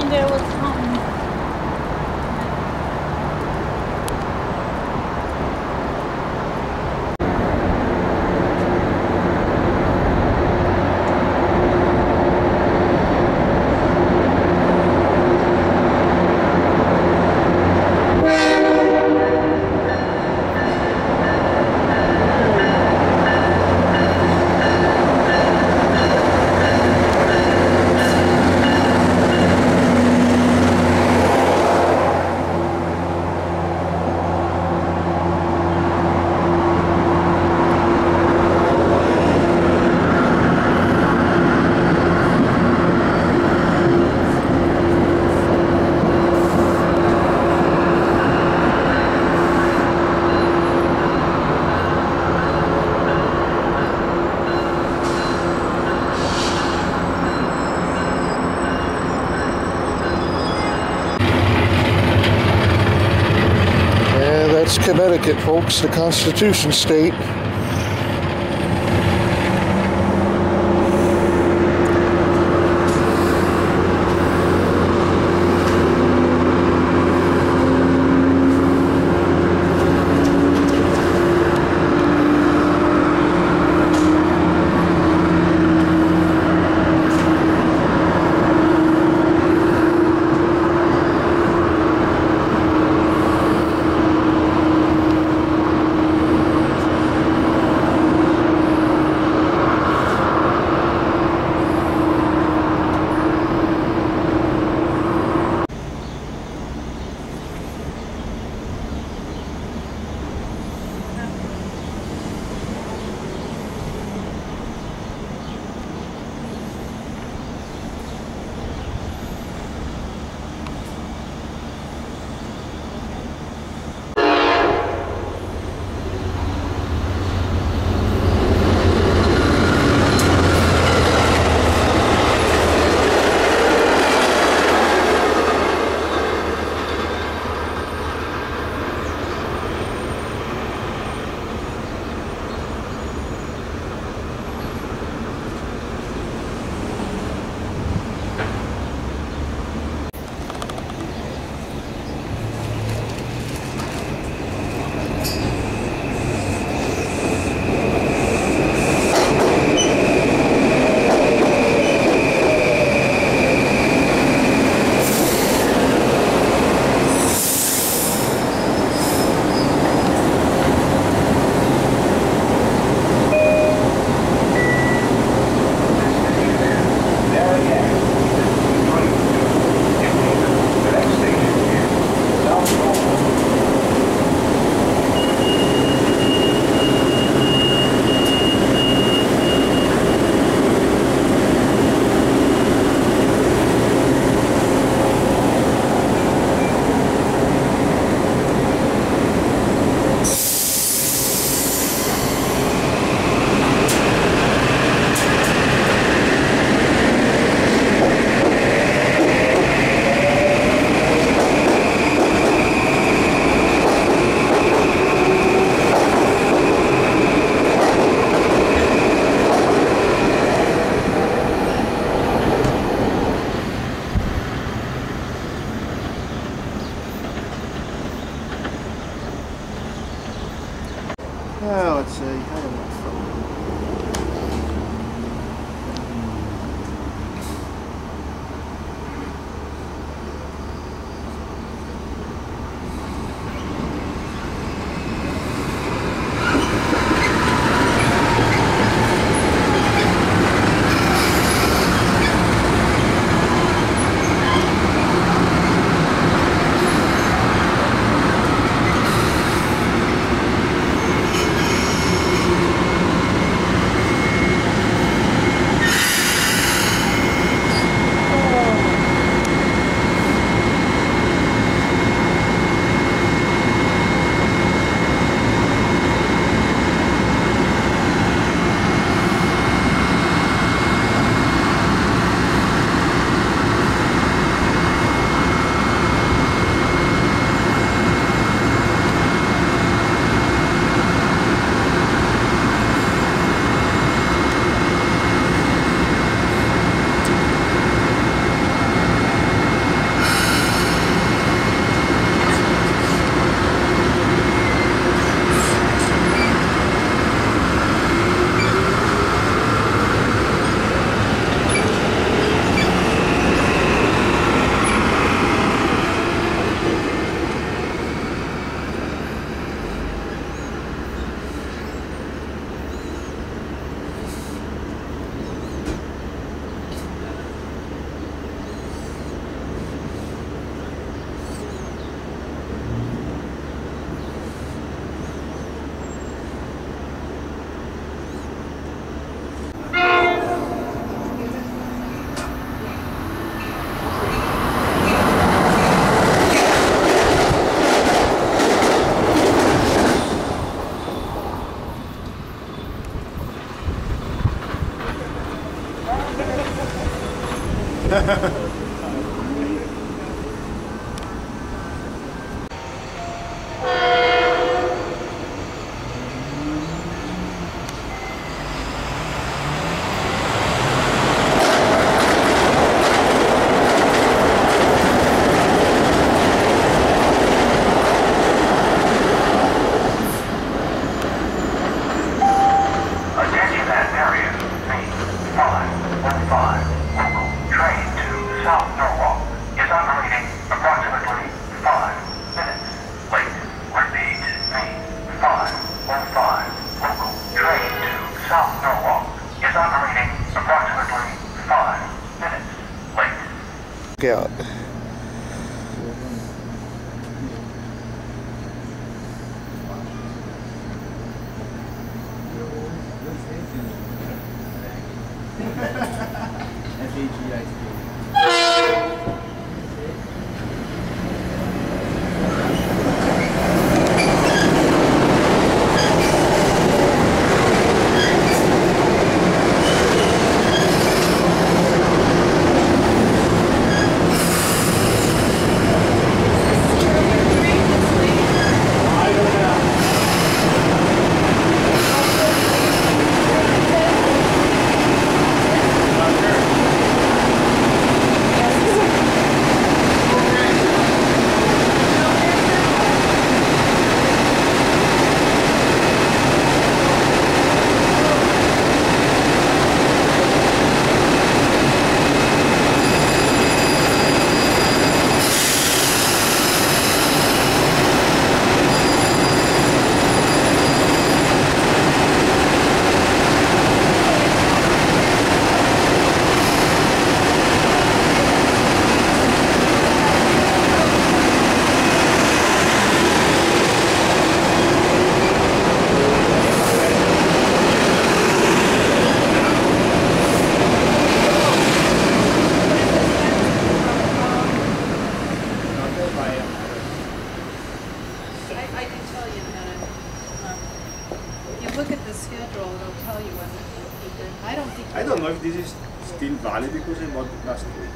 down there was That's Connecticut, folks, the Constitution state.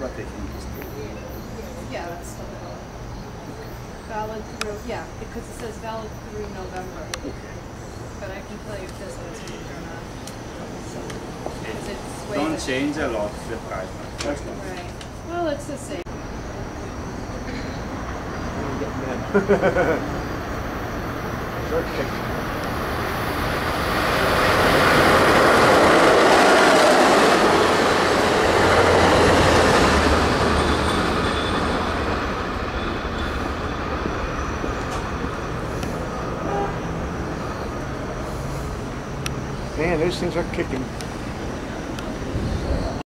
Last week, but I think it's still. Yeah, that's still valid. Valid through, yeah, because it says valid through November. But I can tell you if this one's moved or not. So, 'cause it's way. Don't change a lot the price. That's not. Right. Well, it's the same. Man, things are kicking.